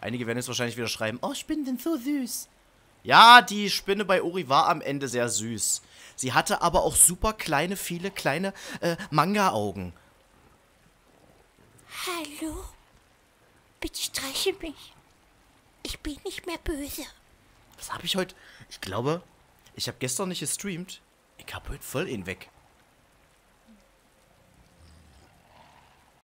Einige werden jetzt wahrscheinlich wieder schreiben, oh, Spinnen sind so süß. Ja, die Spinne bei Uri war am Ende sehr süß. Sie hatte aber auch super kleine, viele kleine äh, Manga-Augen. Hallo? Bitte streiche mich. Ich bin nicht mehr böse. Was habe ich heute? Ich glaube, ich habe gestern nicht gestreamt. Ich habe heute voll ihn weg.